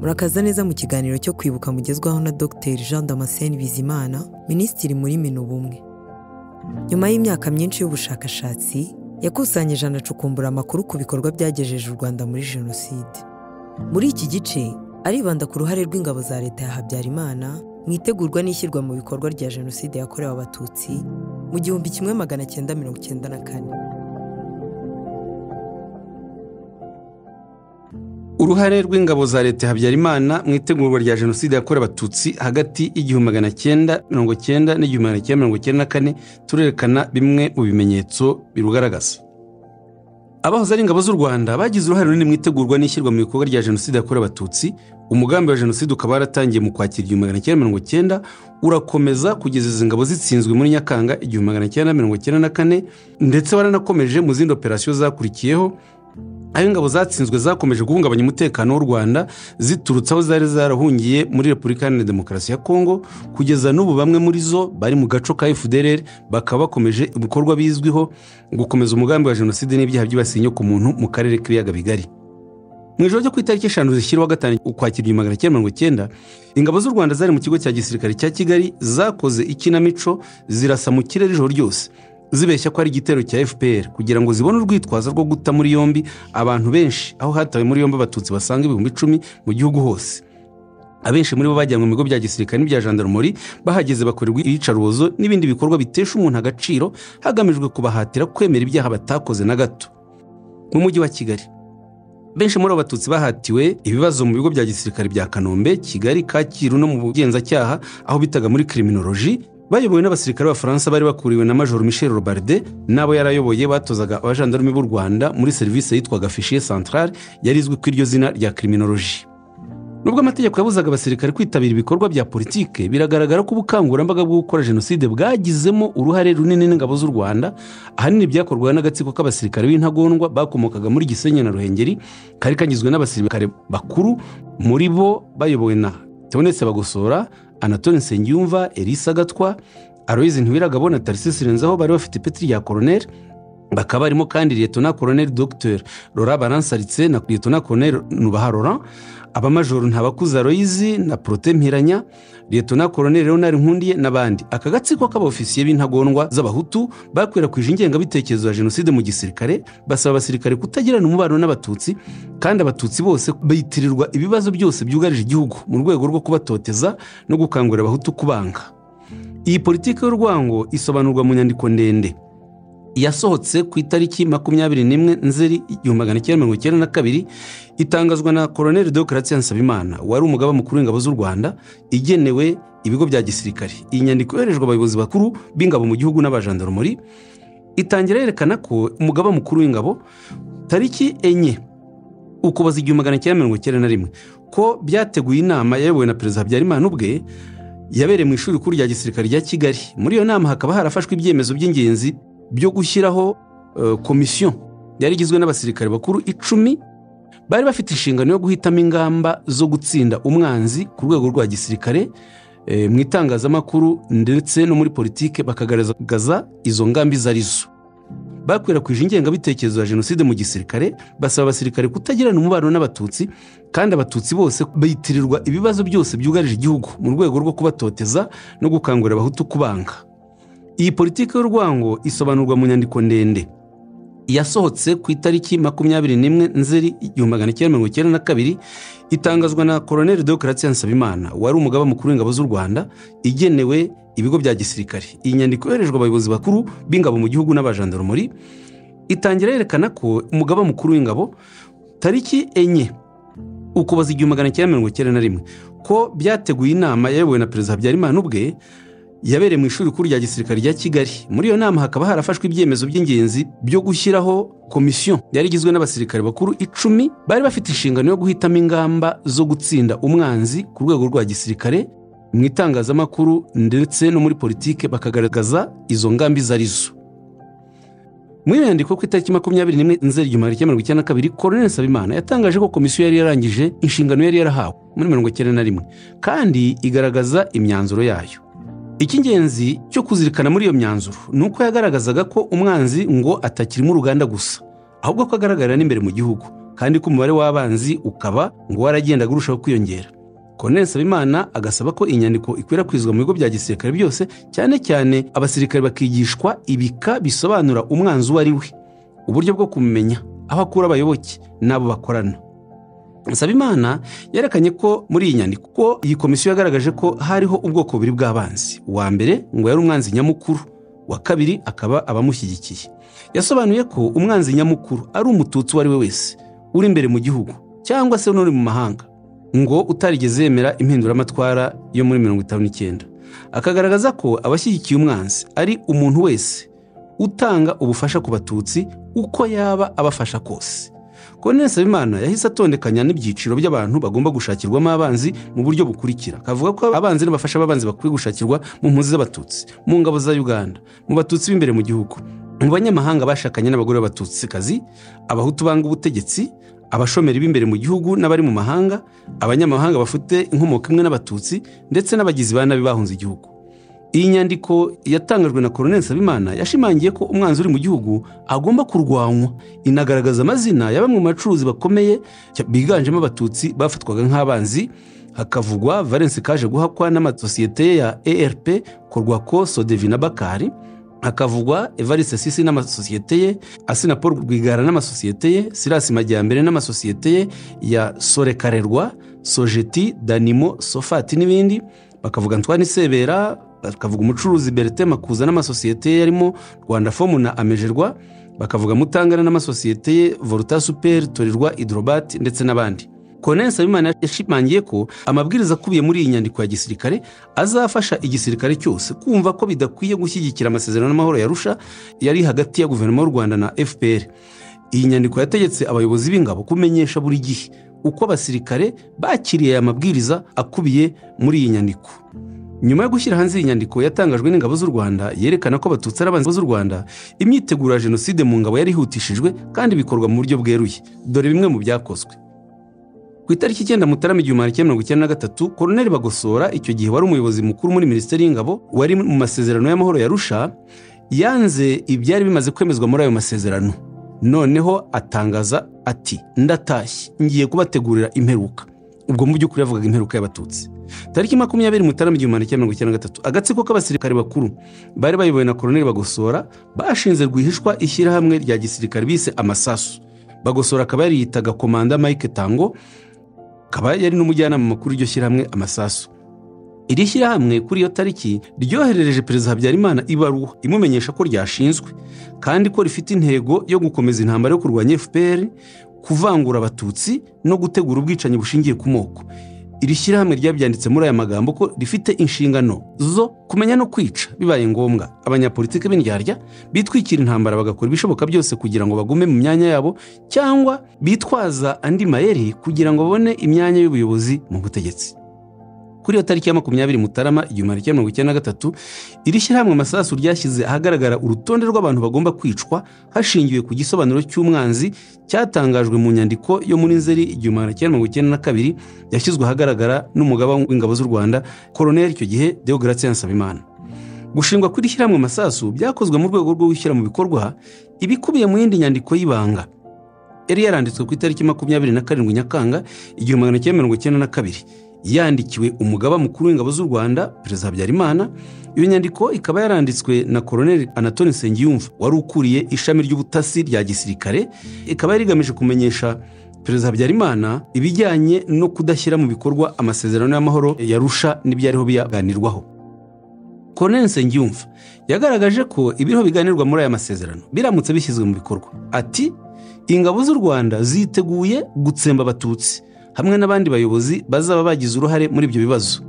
murakaza neza mu kiganiro cyo kwibuka mugezwaho na dr. Jean damascene bizimana minisitiri muri minu ubumwe nyuma y'imyaka myinshi y'ubushakashatsi yakusanyije anacukumbura amakuru ku bikorwa byagejeje u rwanda muri jenoside. Muri iki gice aribanda ku ruhare rw'ingabo za leta ya habyarimana mu itegurwa n'ishyirwa mu bikorwa rya jenoside yakorewe abatutsi mu gihumbi kimwe magana cyenda mirongo icyenda na kane. Uruhare rw'ingabo za leta ya habyarimana mu itegurwa rya jenoside yakorewe abatutsi hagati y'igihumbi magana cyenda mirongo cyenda n'igihumbi magana cyenda mirongo cyenda na kane turerekana bimwe mu bimenyetso birugaragaza. Abahoze ari ingabo z'u rwanda bagize uruhare runini mu itegurwa n'ishyirwa mu bikorwa rya jenoside yakorewe abatutsi. Umugambi wa jenoside ukaba waratangiye mu kwakira igihumbi magana cyenda mirongo cyenda urakomeza kugeza izi ngabo zitsinzwe muri nyakanga igihumbi magana cyenda mirongo cyenda na kane ndetse waranakomeje mu zindi operasiyo zakurikiyeho. Aho ingabo zatsinzwe zakomeje guhungabanya umutekano w'u rwanda ziturutse aho zari zarahungiye muri repubulika iharanira demokarasi ya kongo kugeza n'ubu bamwe muri zo bari mu gaco ka fdr bakaba bakomeje ibikorwa bizwiho gukomeza umugambi wa jenoside n'ibyaha byibasiye inyoko muntu mu karere k'ibiyaga bigari mu ijoro ryo ku itariki eshanu zishyiraho gatanu ukwakira igihumbi magana cyenda mirongo icyenda ingabo z'u rwanda zari mu kigo cya gisirikare cya kigali zakoze ikinamico zirasa mu kirere ijoro ryose. Zibeshya ko ari igitero cya fpr kugira ngo zibone urwitwazo rwo guta muri yombi abantu benshi aho hatawe muri yombi abatutsi basaga ibihumbi icumi mu gihugu hose. Abenshi muri bo bajyanwe mu bigo bya gisirikare n'ibya jandarumori bahageze bakorerwa iyicarubozo n'ibindi bikorwa bitesha umuntu agaciro hagamijwe kubahatira kwemera ibyaha batakoze na gato. Mu mujyi wa kigali benshi muri abo batutsi bahatiwe ibibazo mu bigo bya gisirikare bya kanombe kigali kacyiru no mu bugenzacyaha aho bitaga muri kiriminoloji bayobowe n'abasirikare b'abafaransa bari bakuriwe na major michel robarde n'abo yarayoboye batozaga abajandarume b'u rwanda muri serivisi yitwaga fishiye centrale yari izwi ku iryo zina rya kiriminoloji nubwo amategeko yabuzaga abasirikare kwitabira ibikorwa bya politike biragaragara ko ubukangurambaga bwo gukora jenoside bwagizemo uruhare runini n'ingabo z'u rwanda ahanini byakorwaga n'agatsiko k'abasirikare b'intagondwa bakomokaga muri gisenyi na ruhengeri kari kagizwe n'abasirikare bakuru muri bo bayobowe na teonetse bagosora anatole nsengiyumva elisa gatwa aloyizi ntibiragabo na tarisisi renzaho bari bafite ipeti rya koroneri bakaba barimo kandi liyetona koroneri dogiteri rora baransaritse na liyetona koroneri nubaha rora abamajoro ntabakuza aloyizi na porote mpiranya liyetona koroneri leonard nkundiye n'abandi. Aka gatsiko k'abofisiye b'intagondwa z'abahutu bakwirakwije ingengabitekerezo ya jenoside mu gisirikare basaba abasirikare kutagirana umubano n'abatutsi kandi abatutsi bose bitirirwa ibibazo byose byugarije igihugu mu rwego rwo kubatoteza no gukangurira abahutu kubanga. Iyi politiki y'urwango isobanurwa mu nyandiko ndende. Yasohotse ku itariki makumyabiri n'imwe nzeri igihumbi magana cyenda mirongo icyenda na kabiri itangazwa na koroneri deokaratien nsabimana wari umugaba mukuru w'ingabo z'u rwanda igenewe ibigo bya gisirikare. Iyi nyandiko yoherejwe abayobozi bakuru b'ingabo mu gihugu n'abajandarumuri itangira yerekana ko umugaba mukuru w'ingabo tariki enye ukuboza igihumbi magana cyenda mirongo icyenda na rimwe ko byateguye inama yayobowe na perezida habyarimana ubwe yabereye mu ishuri rikuru rya gisirikare rya kigali. Muri iyo nama hakaba harafashwe ibyemezo by'ingenzi byo gushyiraho komisiyo yari igizwe n'abasirikare bakuru icumi bari bafite inshingano yo guhitamo ingamba zo gutsinda umwanzi ku rwego rwa gisirikare mu itangazamakuru ndetse no muri politike bakagaragaza izo ngamba izo ari zo bakwirakwije ingengabitekerezo ya jenoside mu gisirikare basaba abasirikare kutagirana umubano n'abatutsi kandi abatutsi bose bitirirwa ibibazo byose byugarije igihugu mu rwego rwo kubatoteza no gukangurira abahutu kubanga. Iyi politiki y'urwango isobanurwa mu nyandiko ndende. Yasohotse ku itariki makumyabiri n'imwe nzeri igihumbi magana cyenda mirongo icyenda na kabiri itangazwa na koroneri deokaratien nsabimana wari umugaba mukuru w'ingabo z'u rwanda igenewe ibigo bya gisirikare. Iyi nyandiko yoherejwe abayobozi bakuru b'ingabo mu gihugu n'abajandarumuri itangira yerekana ko umugaba mukuru w'ingabo tariki enye ukuboza igihumbi magana cyenda mirongo icyenda na rimwe ko byateguye inama yayobowe na perezida habyarimana ubwe yabereye mu ishuri rikuru rya gisirikare rya kigali. Muri iyo nama hakaba harafashwe ibyemezo by'ingenzi byo gushyiraho komisiyo yari igizwe n'abasirikare bakuru icumi bari bafite inshingano yo guhitamo ingamba zo gutsinda umwanzi ku rwego rwa gisirikare mu itangazamakuru ndetse no muri politike bakagaragaza izo ngamba izo ari zo. Muri iyo nyandiko ku itariki makumyabiri n'imwe nzeri igihumbi magana mirongo icyenda na kabiri koroneri nsabimana yatangaje ko komisiyo yari yarangije inshingano yari yarahawe muri mirongo icyenda na rimwe kandi igaragaza imyanzuro yayo. Icy'ingenzi cyo kuzirikana muri iyo myanzuro ni uko yagaragazaga ko umwanzi ngo atakirimo uruganda gusa ahubwo ko agaragarira n'imbere mu gihugu kandi ko umubare w'abanzi ukaba ngo waragendaga urushaho kwiyongera. Colonel Nsabimana agasaba ko inyandiko ikwirakwizwa mu bigo bya gisirikare byose cyane cyane abasirikare bakigishwa ibika bisobanura umwanzi uwo ari we uburyo bwo kumumenya aho akura abayoboke n'abo bakorana. Nsabimana yerekanye ko muri iyi nyandiko ko iyi komisiyo yagaragaje ko hariho ubwoko bubiri bw'abanzi. Uwa mbere ngo yari umwanzi nyamukuru uwa kabiri akaba abamushyigikiye. Yasobanuye ko umwanzi nyamukuru ari umututsi uwo ari we wese uri imbere mu gihugu cyangwa se n'uri mu mahanga ngo utarigeze yemera impinduramatwara yo muri mirongo itanu n'icyenda. Akagaragaza ko abashyigikiye umwanzi ari umuntu wese utanga ubufasha ku batutsi uko yaba abafasha kose. Colonel Nsabimana yahise atondekanya n'ibyiciro by'abantu bagomba gushakirwamo abanzi mu buryo bukurikira. Akavuga ko abanzi n'abafasha b'abanzi bakwiye gushakirwa mu mpunzi z'abatutsi mu ngabo za uganda mu batutsi b'imbere mu gihugu mu banyamahanga bashakanye n'abagore b'abatutsikazi abahutu banga ubutegetsi abashomeri b'imbere mu gihugu n'abari mu mahanga abanyamahanga bafite inkomoko imwe n'abatutsi ndetse n'abagizi ba nabi bahunze igihugu. Iyi nyandiko yatangajwe na Colonel Nsabimana yashimangiye ko umwanzi uri mu gihugu agomba kurwanywa. Inagaragaza amazina ya bamwe mu bacuruzi bakomeye biganjemo abatutsi bafatwaga nk'abanzi hakavugwa Valence kaje guhakwa n'amasosiyete ye ya ERP Korwako Sodevi na Bakari hakavugwa Evariste Sisi n'amasosiyete ye Asina Paul Rwigara n'amasosiyete ye Silas Majyambere n'amasosiyete ye ya Sorekarerwa Sojeti Danimo Sofati n'ibindi bakavuga Antoine Sebera bakavuga umucuruzi Bertin Makuza n'amasosiyete ye yarimo Rwanda Fomu na Amejerwa bakavuga Mutangana n'amasosiyete ye Volta Super Torirwa Hydrobat ndetse n'abandi. Colonel Nsabimana yashimangiye ko amabwiriza akubiye muri iyi nyandiko ya gisirikare azafasha igisirikare cyose kumva ko bidakwiye gushyigikira amasezerano y'amahoro yarusha yari hagati ya guverinoma y'u Rwanda na FPR iyi nyandiko yategetse abayobozi b'ingabo kumenyesha buri gihe uko abasirikare bakiriye aya mabwiriza akubiye muri iyi nyandiko. Nyuma yo gushyira hanze iyi nyandiko yatangajwe n'ingabo z'u rwanda yerekana ko abatutsi ari abanzi b'u rwanda imyiteguro ya jenoside mu ngabo yari ihutishijwe kandi bikorwa mu buryo bweruye. Dore bimwe mu byakozwe. Ku itariki icyenda mutarama igihumbi kimwe mirongo icyenda na gatatu koroneli bagosora icyo gihe wari umuyobozi mukuru muri minisiteri y'ingabo wari mu masezerano y'amahoro yarusha yanze ibyari bimaze kwemezwa muri ayo masezerano. Noneho atangaza ati ndatashye. Ngiye kubategurira imperuka. Ubwo mu by'ukuri yavugaga imperuka y'abatutsi. Tariki makumyabiri mutarama igihumbi kimwe mirongo icyenda na gatatu agatsiko k'abasirikare bakuru bari bayobowe na koroneli bagosora bashinze rwihishwa ishyirahamwe rya gisirikare bise amasasu. Bagosora akaba yariyitaga komanda mike tango akaba yari n'umujyanama mukuru w'iryo shyirahamwe amasasu. Iri shyirahamwe kuri iyo tariki ryoherereje perezida habyarimana ibaruwa imumenyesha ko ryashinzwe kandi ko rifite intego yo gukomeza intambara yo kurwanya fpr kuvangura abatutsi no gutegura ubwicanyi bushingiye ku moko. Iri shyirahamwe ryabyanditse muri aya magambo ko rifite inshingano zo kumenya no kwica bibaye ngombwa. Abanyapolitiki b'indyarya bitwikira intambara bagakora ibishoboka byose kugira ngo bagume mu myanya yabo cyangwa bitwaza andi mayeri kugira ngo babone imyanya y'ubuyobozi mu butegetsi. Kuri iyo tariki ya makumyabiri mutarama igihumbi kimwe mirongo icyenda na gatatu iri shyirahamwe amasasu ryashyize ahagaragara urutonde rw'abantu bagomba kwicwa hashingiwe ku gisobanuro cy'umwanzi cyatangajwe mu nyandiko yo muri nzeri igihumbi kimwe mirongo icyenda na kabiri yashyizwe ahagaragara n'umugaba w'ingabo z'u rwanda koroneli icyo gihe deogratia nsabimana. Gushingwa kuri shyirahamwe amasasu byakozwe mu rwego rwo gushyira mu bikorwa ibikubiye mu yindi nyandiko y'ibanga. Yari yaranditswe ku itariki makumyabiri na karindwi nyakanga igihumbi magana cyenda mirongo icyenda na kabiri yandikiwe umugaba mukuru w'ingabo z'u rwanda perezida habyarimana. Iyo nyandiko ikaba yaranditswe na koroneli anatoni nsengiyumva wari ukuriye ishami ry'ubutasi rya gisirikare. Ikaba yari igamije kumenyesha perezida habyarimana ibijyanye no kudashyira mu bikorwa amasezerano y'amahoro yarusha n'ibyariho biyaganirwaho. Koroneli nsengiyumva yagaragaje ko ibiriho biganirwa muri aya masezerano biramutse bishyizwe mu bikorwa. Ati ingabo z'u rwanda ziteguye gutsemba abatutsi. Hamwe n'abandi bayobozi bazaba bagize uruhare muri ibyo bibazo.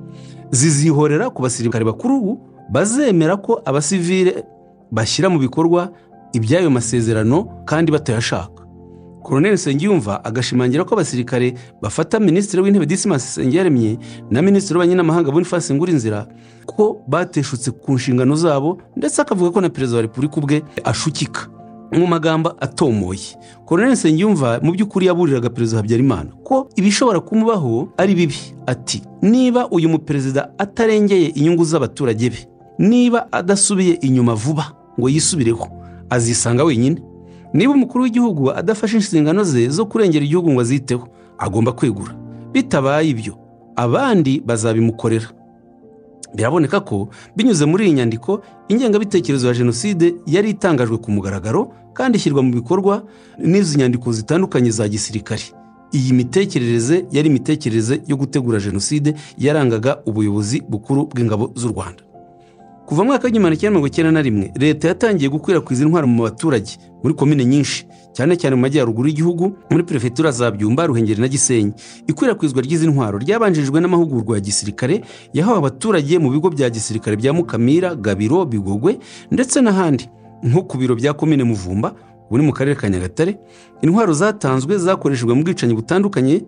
Zizihorera ku basirikare bakuru bazemera ko abasivile bashyira mu bikorwa iby'ayo masezerano kandi batayashaka. Koroneli nsengiyumva agashimangira ko abasirikare bafata minisitiri w'intebe disimasi nsengiyaremye na minisitiri w'ububanyi n'amahanga boniface ngurinzira ko bateshutse ku nshingano zabo ndetse akavuga ko na perezida wa repubulika ubwe ashukika. Mu magambo atomoye. Koroneli nsengiyumva mu by'ukuri yaburiraga perezida habyarimana ko ibishobora kumubaho ari bibi. Ati niba uyu muperezida atarengeye inyungu z'abaturage be niba adasubiye inyuma vuba ngo yisubireho azisanga wenyine. Niba umukuru w'igihugu adafashe inshingano ze zo kurengera igihugu ngo aziteho agomba kwegura. Bitabaye ibyo abandi bazabimukorera. Biraboneka ko binyuze muri iyi nyandiko ingengabitekerezo ya jenoside yari itangajwe ku mugaragaro kandi ishyirwa mu bikorwa n'izi nyandiko zitandukanye za gisirikare. Iyi mitekerereze yari imitekerereze yo gutegura jenoside yarangaga ubuyobozi bukuru bw'ingabo z'u rwanda. Kuva mu mwaka w'igihumbi kimwe mirongo icyenda na rimwe leta yatangiye gukwirakwiza intwaro mu baturage muri komine nyinshi cyane cyane mu majyaruguru y'igihugu muri perefegitura za byumba ruhengeri na gisenyi. Ikwirakwizwa ry'izi ntwaro ryabanjirijwe n'amahugurwa ya gisirikare yahawe abaturage mu bigo bya gisirikare bya mukamira gabiro bigogwe ndetse n'ahandi. Nko ku biro bya komine muvumba buri mu karere ka nyagatare intwaro zatanzwe zakoreshejwe mu bwicanyi butandukanye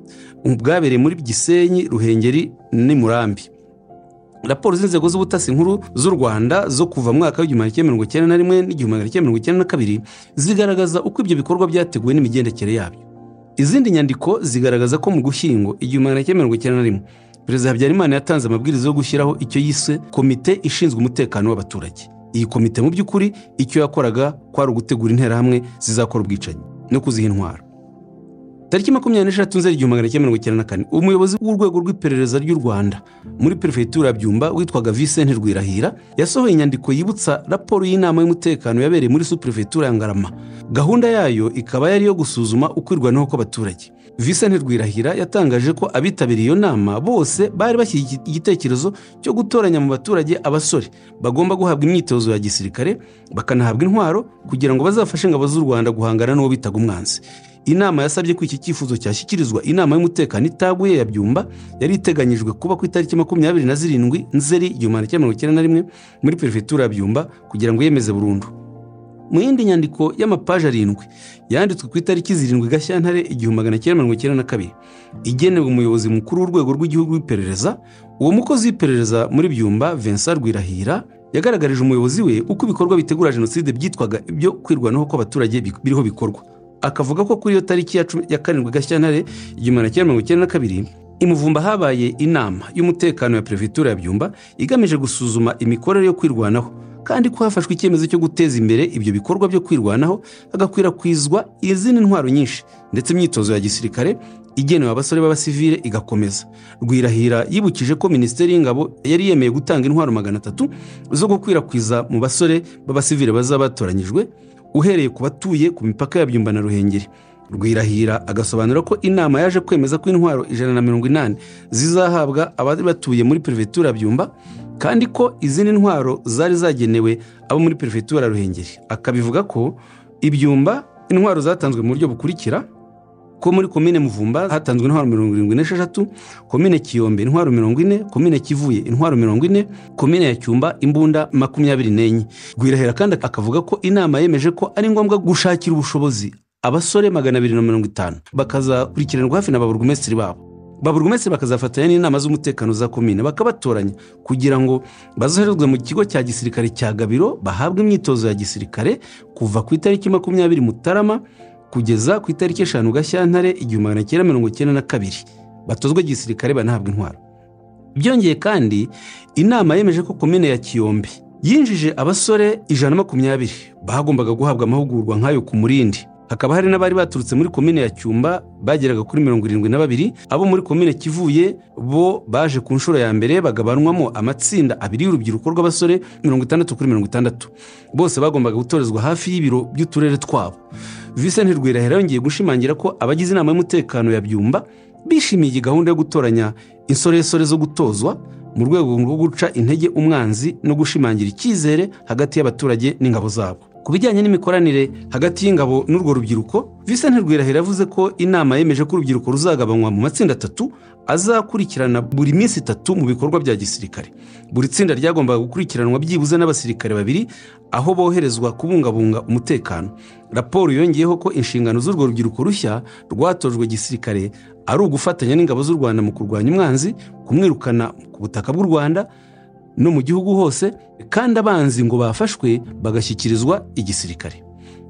bwabereye muri gisenyi ruhengeri n'imurambi. Raporo z'inzego z'ubutasi nkuru z'u rwanda zo kuva mwaka w'igihumbi kimwe mirongo icyenda na rimwe n'igihumbi cyenda mirongo icyenda na kabiri zigaragaza uko ibyo bikorwa byateguwe n'imigendekere yabyo. Izindi nyandiko zigaragaza ko mu gushyingo igihumbi cyenda mirongo icyenda na rimwe perezida habyarimana yatanze amabwiriza yo gushyiraho icyo yise komite ishinzwe umutekano w'abaturage. Iyi komite mu by'ukuri icyo yakoraga kwari ugutegura interahamwe zizakora ubwicanyi no kuziha intwaro. Tariki makumyabiri n'eshatu nzeri igihumbi magana cyenda mirongo icyenda na kane. Umuyobozi w'urwego rw'iperereza ry'u rwanda muri perefegitura ya byumba witwaga visente rwirahira yasohoye inyandiko yibutsa raporo y'inama y'umutekano yabereye muri superefegitura ya ngarama. Gahunda yayo ikaba yari iyo gusuzuma ukwirwanaho kw'abaturage. Visente rwirahira yatangaje ko abitabiriye iyo nama bose bari bashyigikiye igitekerezo cyo gutoranya mu baturage abasore. Bagomba guhabwa imyitozo ya gisirikare bakanahabwa intwaro kugira ngo bazafashe ingabo z'u rwanda guhangana n'uwo bitaga umwanzi. Inama yasabye ko iki cyifuzo cyashyikirizwa inama y'umutekano itaguye ya byumba yari iteganyijwe kuba ku itariki makumyabiri na zirindwi nzeri igihumbi cyenda mirongo icyenda na rimwe muri perefegitura ya byumba kugira ngo yemeze burundu. Mu yindi nyandiko y'amapaji arindwi yanditswe ku itariki zirindwi gashyantare igihumbi magana cyenda mirongo icyenda na kabiri. Igenewe umuyobozi mukuru w'urwego rw'igihugu w'iperereza uwo mukozi w'iperereza muri byumba vincent rwirahira yagaragarije umuyobozi we uko ibikorwa bitegura jenoside byitwaga ibyo kwirwanaho kw'abaturage biriho bikorwa. Akavuga ko kuri iyo tariki ya karindwi gashyantare igihumbi cyenda mirongo icyenda na kabiri imuvumba habaye inama y'umutekano ya perefegitura ya byumba igamije gusuzuma imikorere yo kwirwanaho. Kandi ko hafashwe icyemezo cyo guteza imbere ibyo bikorwa byo kwirwanaho hagakwirakwizwa izindi ntwaro nyinshi. Ndetse imyitozo ya gisirikare igenewe abasore b'abasivile igakomeza. Rwirahira yibukije ko minisiteri y'ingabo yari yemeye gutanga intwaro magana atatu zo gukwirakwiza mu basore b'abasivile bazaba batoranyijwe uhereye ku batuye ku mipaka ya byumba na ruhengeri. Rwirahira agasobanura ko inama yaje kwemeza ko intwaro ijana na mirongo inani zizahabwa abari batuye muri perefegitura byumba kandi ko izindi ntwaro zari zagenewe abo muri perefegitura ruhengeri. Akabivuga ko ibyumba intwaro zatanzwe mu buryo bukurikira ko muri komine muvumba hatanzwe intwaro mirongo irindwi n'esheshatu komine kiyombe intwaro mirongo ine komine kivuye intwaro mirongo ine komine ya cyumba imbunda makumyabiri n'enye. Rwirahera kandi akavuga ko inama yemeje ko ari ngombwa gushakira ubushobozi abasore magana abiri na mirongo itanu. Bakazakurikiranwa hafi na ba burugumesitiri babo. Ba burugumesitiri bakazafatanya n'inama z'umutekano za komine bakabatoranya kugira ngo bazoherezwe mu kigo cya gisirikare cya gabiro bahabwe imyitozo ya gisirikare kuva ku itariki makumyabiri mutarama kugeza ku itariki eshanu gashyantare igihumbi magana cyenda mirongo icyenda na kabiri. Batozwe gisirikare banahabwa intwaro. Byongeye kandi inama yemeje ko komine ya kiyombe yinjije abasore ijana na makumyabiri. Bagombaga guhabwa amahugurwa nk'ayo ku murindi. Hakaba hari n'abari baturutse muri komine ya cyumba bageraga kuri mirongo irindwi na babiri. Abo muri komine kivuye bo baje ku nshuro ya mbere bagabanwamo amatsinda abiri y'urubyiruko rw'abasore mirongo itandatu kuri mirongo itandatu. Bose bagombaga gutorezwa hafi y'ibiro by'uturere twabo. Vincent rwirahera yongeye gushimangira ko abagize inama y'umutekano ya byumba bishimiye iyi gahunda yo gutoranya insoresore zo gutozwa mu rwego rwo guca intege umwanzi no gushimangira icyizere hagati y'abaturage n'ingabo zabo. Ku bijyanye n'imikoranire hagati y'ingabo n'urwo rubyiruko Vincent rwirahera yavuze ko inama yemeje ko urubyiruko ruzagabanywa mu matsinda atatu azakurikirana buri minsi itatu mu bikorwa bya gisirikare. Buri tsinda ryagombaga gukurikiranwa byibuze n'abasirikare babiri aho boherezwa kubungabunga umutekano. Raporo yongeyeho ko inshingano z'urwo rubyiruko rushya rwatojwe gisirikare ari ugufatanya n'ingabo z'u rwanda mu kurwanya umwanzi kumwirukana ku butaka bw'u rwanda no mu gihugu hose kandi abanzi ngo bafashwe bagashyikirizwa igisirikare.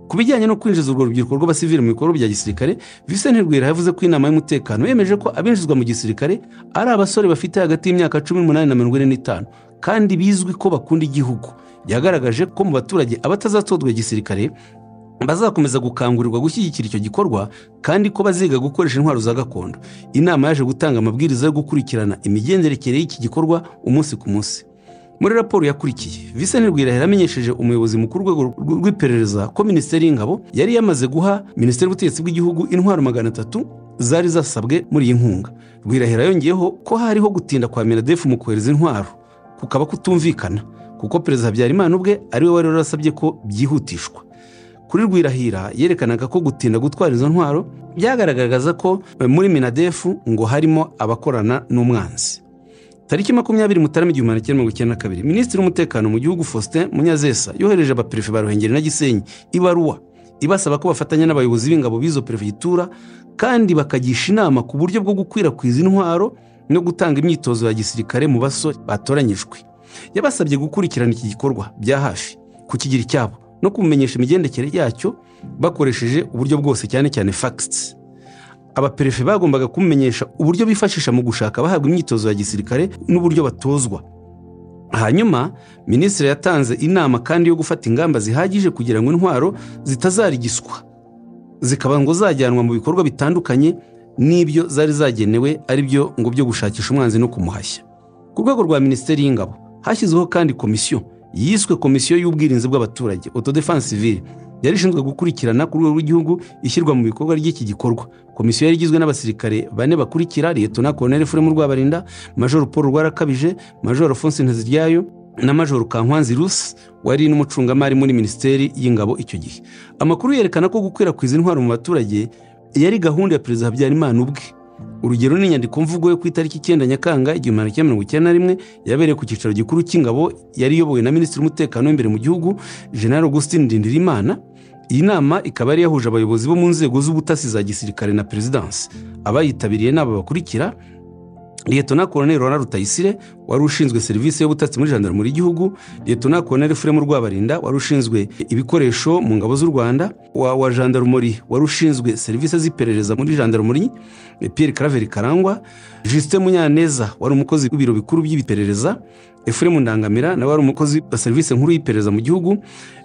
Ku bijyanye no kwinjiza urwo rubyiruko rw'abasivili mu bikorwa bya gisirikare Vincent rwera yavuze ko inama y'umutekano yemeje ko abinjizwa mu gisirikare ari abasore bafite hagati y'imyaka cumi n'umunani na mirongo ine n'itanu kandi bizwi ko bakunda igihugu. Yagaragaje ko mu baturage abatazatozwa igisirikare bazakomeza gukangurirwa gushyigikira icyo gikorwa kandi ko baziga gukoresha intwaro za gakondo. Inama yaje gutanga amabwiriza yo gukurikirana imigenderekere y'iki gikorwa umunsi ku munsi. Muri raporo yakurikiye Vincent Rwirahera amenyesheje umuyobozi mukuru w'urwego rw'iperereza ko minisiteri y'ingabo yari yamaze guha minisiteri y'ubutegetsi bw'igihugu intwaro magana atatu zari zasabwe muri iyi nkunga. Rwirahera yongeyeho ko hariho gutinda kwa minadefu mu kohereza intwaro kukaba kutumvikana. Kuko perezida habyarimana ubwe ari we wari warasabye ko byihutishwa. Kuri rwirahira yerekanaga ko gutinda gutwara izo ntwaro byagaragaza ko muri minadefu ngo harimo abakorana n'umwanzi. Tariki makumyabiri mutarama igihumbi magana cyenda mirongo icyenda na kabiri minisitiri w'umutekano mu gihugu faustin munyazesa yohereje abaperefe ba ruhengeri na gisenyi ibaruwa ibasaba ko bafatanya n'abayobozi b'ingabo b'izo perefegitura kandi bakagisha inama ku buryo bwo gukwirakwiza intwaro no gutanga imyitozo ya gisirikare mu basore batoranyijwe. Yabasabye gukurikirana iki gikorwa bya hafi kukigira icyabo no kumenyesha imigendekere yacyo bakoresheje uburyo bwose cyane cyane fagisi abaperefe bagombaga kumumenyesha uburyo bifashisha mu gushaka bahabwa imyitozo ya gisirikare n'uburyo batozwa. Hanyuma minisitiri yatanze inama kandi yo gufata ingamba zihagije kugira ngo intwaro zitazarigiswa. Zikaba ngo zajyanwa mu bikorwa bitandukanye n'ibyo zari zagenewe ari byo ngo byo gushakisha umwanzi no kumuhashya. Ku rwego rwa minisiteri y'ingabo hashyizweho kandi komisiyo. Yiswe komisiyo y'ubwirinzi bw'abaturage. Autodefense civile. Yari ishinzwe gukurikirana ku rwego rw'igihugu ishyirwa mu bikorwa ry'iki gikorwa. Komisiyo yari igizwe n'abasirikare bane bakurikira liyetona koloneli furemu rwabarinda majoro paul rwarakabije majoro fonse nteziryayo na majoro kankwanzi rusi wari n'umucungamari muri minisiteri y'ingabo icyo gihe. Amakuru yerekana ko gukwirakwiza intwaro mu baturage yari gahunda ya perezida habyarimana ubwe. Urugero ni inyandiko mvugo yo ku itariki icyenda nyakanga igihumbi magana cyenda mirongo icyenda na rimwe yabereye ku cyicaro gikuru cy'ingabo yari iyobowe na minisitiri w'umutekano w'imbere mu gihugu general augustin ndindirimana iyi nama ikaba yari yahuje abayobozi bo mu nzego z'ubutasi za gisirikare na perezidansi abayitabiriye ni aba bakurikira liyetona koloneli rona rutayisire wari ushinzwe serivisi y'ubutasi muri jandarumuri y'igihugu liyetona koloneli furemu rwabarinda wari ushinzwe ibikoresho mu ngabo z'u rwanda. Wa, wa jandarumuri wari ushinzwe serivisi z'iperereza muri jandarumuri pierre karaveri karangwa justin munyaneza wari umukozi w'ibiro bikuru by'iperereza efuremu ndangamira nawe wari umukozi wa serivisi nkuru y'iperereza mu gihugu.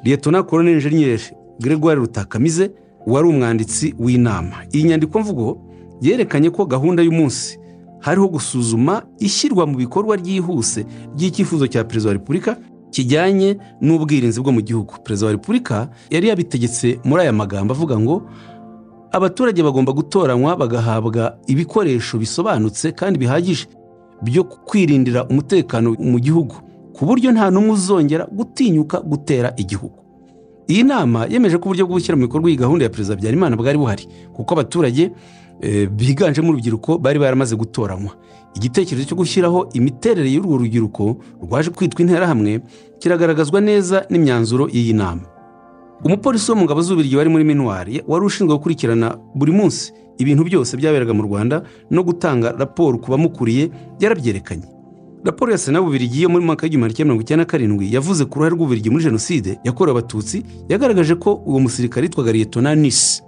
Liyetona koloneli enjeniyeri gregoire rutakamize wari umwanditsi w'inama. Iyi nyandiko mvugo yerekanye ko gahunda y'umunsi hariho gusuzuma ishyirwa mu bikorwa ryihuse ry'icyifuzo cya perezida wa repubulika kijyanye n'ubwirinzi bwo mu gihugu. Perezida wa repubulika yari yabitegetse muri aya magambo avuga ngo abaturage bagomba gutoranywa bagahabwa ibikoresho bisobanutse kandi bihagije byo kwirindira umutekano mu gihugu ku buryo nta n'umwe uzongera gutinyuka gutera igihugu. Iyi nama yemeje ko uburyo bwo gushyira mu bikorwa iyi gahunda ya perezida habyarimana bwari buhari kuko abaturage biganjemo urubyiruko bari baramaze gutoranywa. Igitekerezo cyo gushyiraho imiterere y'urwo rubyiruko rwaje kwitwa interahamwe kiragaragazwa neza n'imyanzuro y'iyi nama. Umupolisi wo mu ngabo z'ububirigi wari muri minuwari wari ushinzwe gukurikirana buri munsi ibintu byose byaberaga mu rwanda no gutanga raporo ku bamukuriye yarabyerekanye. Raporo ya sena y'ububirigi yo muri mwaka w'igihumbi cyenda mirongo icyenda na karindwi yavuze ku ruhare rw'ububirigi muri jenoside yakorewe abatutsi yagaragaje ko uwo musirikare yitwaga liyetona nisi.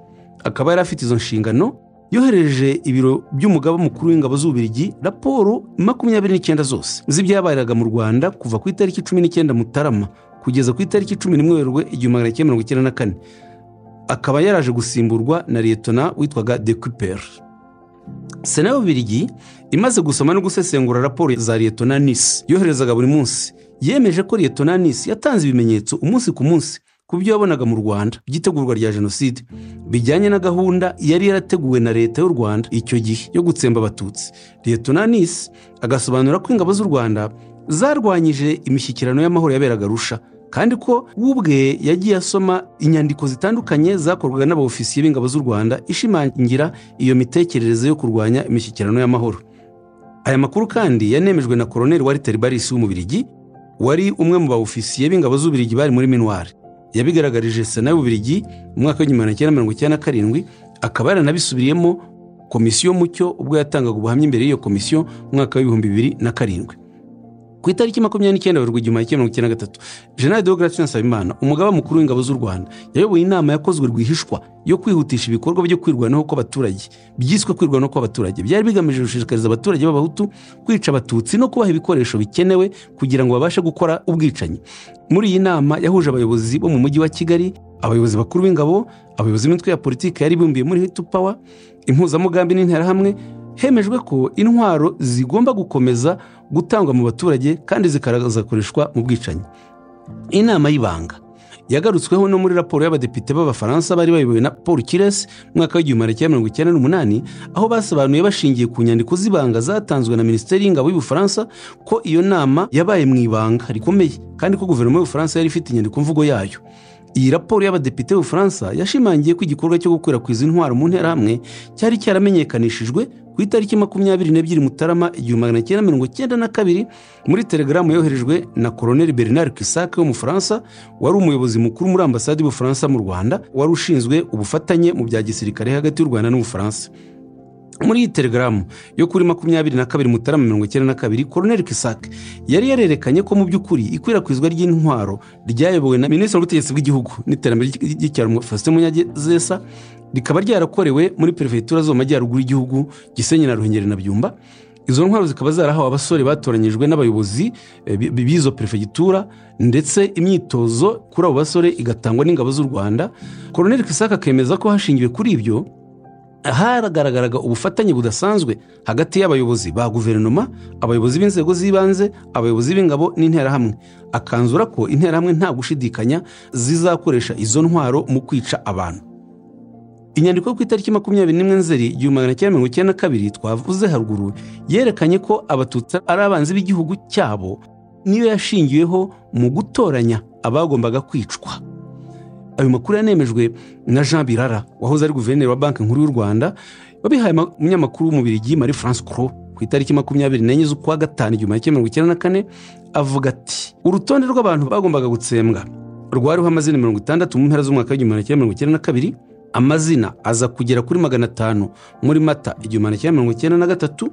Akaba yari afite izo nshingano yohereje ibiro by'umugaba mukuru w'ingabo z'ububirigi raporo makumyabiri n'icyenda zose z'ibyabariraga mu rwanda kuva ku itariki cumi n'icyenda mutarama kugeza ku itariki cumi n'imwe werurwe igihumbi magana cyenda mirongo icyenda na kane. Akaba yaraje gusimburwa na liyetona witwaga decuperi sena y'ububirigi imaze gusoma no gusesengura raporo za liyetona nisi yoherezaga buri munsi. Yemeje ko liyetona nisi yatanze ibimenyetso umunsi ku munsi ku byo yabonaga mu rwanda by'itegurwa rya jenoside bijyanye na gahunda yari yarateguwe na leta y'u rwanda icyo gihe yo gutsemba abatutsi. Nisi agasobanura ko ingabo z'u rwanda zarwanyije imishyikirano y'amahoro yaberaga arusha kandi ko we ubwe yagiye asoma inyandiko zitandukanye zakorwaga n'abofisiye b'ingabo z'u rwanda ishimangira iyo mitekerereze yo kurwanya imishyikirano y'amahoro. Aya makuru kandi yanemejwe na koroneli wariteri barisi w'umubirigi wari umwe mu bawofisiye b'ingabo z'ububirigi bari muri minuwari yabigaragarije sena y'ububirigi mu mwaka w'igihumbi magana cyenda mirongo icyenda na karindwi akaba yaranabisubiriyemo komisiyo mucyo ubwo yatangaga ubuhamya imbere y'iyo komisiyo mu mwaka w'ibihumbi bibiri na karindwi. Ku itariki makumyabiri n'icyenda werurwe igihumbi kimwe mirongo icyenda na gatatu jenerali deogratian nsabimana umugaba mukuru w'ingabo z'u rwanda yayoboye inama yakozwe rwihishwa yo kwihutisha ibikorwa byo kwirwanaho kw'abaturage byiswe kwirwanaho kw'abaturage. Byari bigamije gushishikariza abaturage b'abahutu kwica abatutsi no kubaha ibikoresho bikenewe kugira ngo babashe gukora ubwicanyi. Muri iyi nama yahuje abayobozi bo mu mujyi wa kigali abayobozi bakuru b'ingabo abayobozi b'imitwe ya politiki yari ibumbiye muri hit power impuzamugambi n'interahamwe hemejwe ko intwaro zigomba gukomeza gutangwa mu baturage kandi zikanazakoreshwa mu bwicanyi. Inama y'ibanga. Yagarutsweho no muri raporo y'abadepite b'abafaransa bari bayobowe na paul kires mu mwaka w'igihumbi cyenda mirongo icyenda n'umunani aho basobanuye bashingiye ku nyandiko z'ibanga zatanzwe na minisiteri y'ingabo y'ubufaransa ko iyo nama yabaye mu ibanga rikomeye kandi ko guverinoma y'ubufaransa yari ifite inyandiko mvugo yayo. Iyi raporo y'abadepite b'ubufaransa yashimangiye ko igikorwa cyo gukwirakwiza intwaro mu nterahamwe cyari cyaramenyekanishijwe ku itariki makumyabiri n'ebyiri mutarama igihumbi magana cyenda mirongo cyenda na kabiri muri telegaramu yoherejwe na koroneli bernard kisake w'umufaransa wari umuyobozi mukuru muri ambasade y'ubufaransa mu rwanda wari ushinzwe ubufatanye mu bya gisirikare hagati y'u rwanda n'ubufaransa muri iyi telegaramu yo kuri makumyabiri na kabiri mutarama mirongo icyenda na kabiri koroneli kisake yari yarerekanye ko mu by'ukuri ikwirakwizwa ry'intwaro ryayobowe na minisitiri w'ubutegetsi bw'igihugu n'iterambere ry'icyaro faustin munyagezesa rikaba ryarakorewe muri perefegitura zo mu majyaruguru y'igihugu gisenyi na ruhengeri na byumba. Izo ntwaro zikaba zarahawe abasore batoranyijwe n'abayobozi b'izo perefegitura ndetse imyitozo kuri abo basore igatangwa n'ingabo z'u rwanda. Koroneli kisaka akemeza ko hashingiwe kuri ibyo haragaragaraga ubufatanye budasanzwe hagati y'abayobozi ba guverinoma abayobozi b'inzego z'ibanze abayobozi b'ingabo n'interahamwe. Akanzura ko interahamwe nta gushidikanya zizakoresha izo ntwaro mu kwica abantu. Inyandiko yo ku itariki makumyabiri n'imwe nzeri igihumbi magana cyenda mirongo icyenda na kabiri twavuze haruguru yerekanye ko abatutsi ari abanzi b'igihugu cyabo niyo yashingiweho mu gutoranya abagombaga kwicwa. Ayo makuru yanemejwe na jean birara wahoze ari guverineri wa banki nkuru y'u rwanda wabihaye umunyamakuru w'umubirigi marie france cro ku itariki makumyabiri n'enye z'ukwa gatanu igihumbi cyenda mirongo icyenda na kane avuga ati urutonde rw'abantu bagombaga gutsembwa rwariho amazina mirongo itandatu mu mpera z'umwaka w'igihumbi cyenda mirongo icyenda na kabiri amazina aza kugera kuri magana atanu muri mata igihumbi cyenda mirongo icyenda na gatatu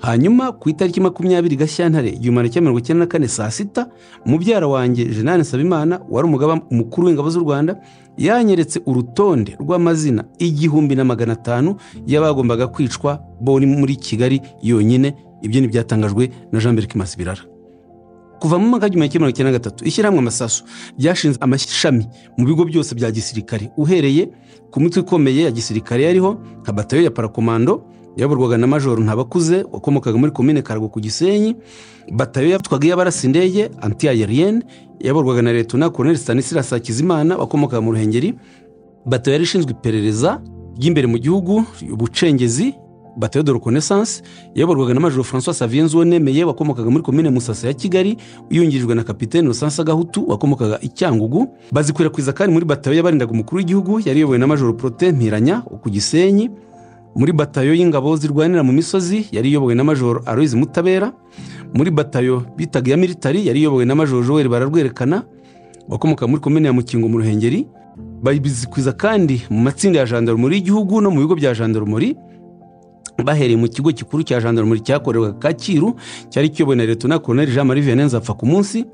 hanyuma ku itariki makumyabiri gashyantare igihumbi cyenda mirongo icyenda na kane saa sita mubyara wanjye jenani nsabimana wari umugaba mukuru w'ingabo z'u rwanda yanyeretse urutonde rw'amazina igihumbi na magana atanu y'abagombaga kwicwa bo muri kigali yonyine. Ibyo ntibyatangajwe na jean berike masibirara kuva mu mwaka w'igihumbi kimwe icyenda na gatatu ishyirahamwe amasasu ryashinze amashami mu bigo byose bya gisirikare. Uhereye ku mitwe ikomeye ya gisirikare yariho nka batayo ya parakomando yayoborwaga na majoro ntabakuze wakomokaga muri komine karago ku gisenyi batayo yatwaga iy'abarasa indege antiyayeriyene yayoborwaga na leta koroneli stanislas hakizimana wakomokaga mu ruhengeri. Batayo yari ishinzwe iperereza ry'imbere mu gihugu ubucengezi batayo de reconnaissance yayoborwaga na majoro francois savien nemeye wakomokaga muri komine musasa ya kigali yungirijwe na kapitene rusansa gahutu wakomokaga i cyangugu. Bazikwirakwiza kandi muri batayo y'abarindaga umukuru w'igihugu yari iyobowe na majoro prote mpiranya ku gisenyi. Muri batayo y'ingabo zirwanira mu misozi yari iyobowe na majoro aloise mutabera. Muri batayo bitaga iya militari yari iyobowe na majoro joel bararwerekana wakomoka muri komine ya mukingo mu ruhengeri. Bazikwiza kandi mu matsinda ya jandarumuri y'igihugu no mu bigo bya jandarumuri bahereye mu kigo gikuru cya jandarumuri cyakorerwaga kacyiru cyari kiyobowe na leta na koroneli jean marie vianney nzapfa ku munsi.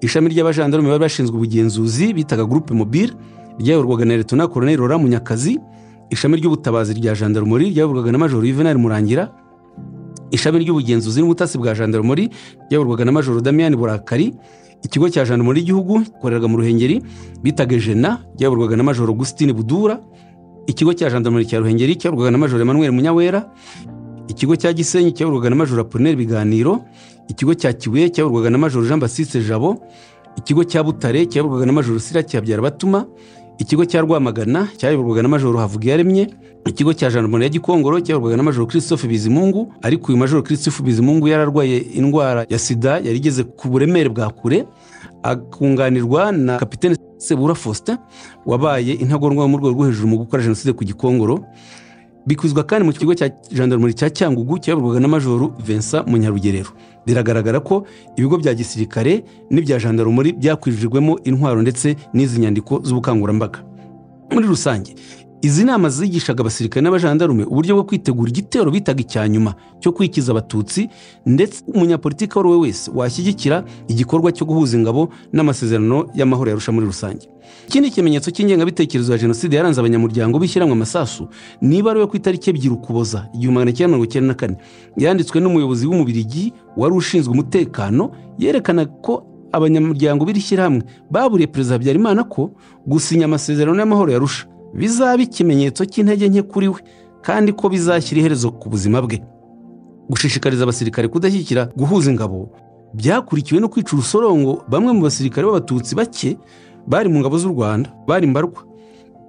Ishami ry'abajandarume bari bashinzwe ubugenzuzi bitaga gurupe mobile ryayoborwaga na leta na koroneli rora munyakazi. Ishami ry'ubutabazi rya jandarumuri ryayoborwaga na majoro yuvenali murangira. Ishami ry'ubugenzuzi n'ubutasi bwa jandarumuri ryayoborwaga na majoro damiyani burakari. Ikigo cya jandarumuri y'igihugu gikoreraga mu ruhengeri bitaga jena ryayoborwaga na majoro gusitini budura. Ikigo cya jandarumuri cya ruhengeri cyayoborwaga na majoro emmanuel munyawera. Ikigo cya gisenyi cyayoborwaga na majoro apolineri biganiro. Ikigo cya kibuye cyayoborwaga na majoro jean baptiste jabo. Ikigo cya butare cyayoborwaga na majoro siraki habyara batuma. Ikigo cya rwamagana cyayoborwaga na majoro havugiyaremye ikigo cya jandarumuri ya gikongoro cyayoborwaga na majoro christophe bizimungu. Ariko uyu majoro christophe bizimungu yararwaye indwara ya sida yari igeze ku buremere bwa kure. Akunganirwa na kapitene sebura faustin wabaye intagondwa mu rwego rwo hejuru mu gukora jenoside ku gikongoro. Bikwizwa kandi mu kigo cya jandarumuri cya cyangugu cyayoborwaga na majoro vincent munyarugerero. Biragaragara ko ibigo bya gisirikare n'ibya jandarumuri byakwirijwemo intwaro ndetse n'izi nyandiko z'ubukangurambaga. Muri rusange izi nama zigishaga abasirikare n'abajandarume uburyo bwo kwitegura igitero bitaga icya nyuma cyo kwikiza abatutsi ndetse umunyapolitiki uwo ari we wese washyigikira igikorwa cyo guhuza ingabo n'amasezerano y'amahoro yarusha muri rusange. Ikindi kimenyetso cy'ingengabitekerezo ya jenoside yaranze abanyamuryango bishyiranywe amasasu. Niba ari we ku itariki ebyiri ukuboza igihumbi magana cyenda mirongo icyenda na kane yanditswe n'umuyobozi w'umubirigi wari ushinzwe umutekano yerekana ko abanyamuryango b'iri shyirahamwe baburiye perezida habyarimana ko gusinya amasezerano y'amahoro yarusha bizaba ikimenyetso cy'intege nke kuri we kandi ko bizashyira iherezo ku buzima bwe. Gushishikariza abasirikare kudashyigikira guhuza ingabo byakurikiwe no kwica urusorongo bamwe mu basirikare b'abatutsi bake bari mu ngabo z'u rwanda bari mbarwa.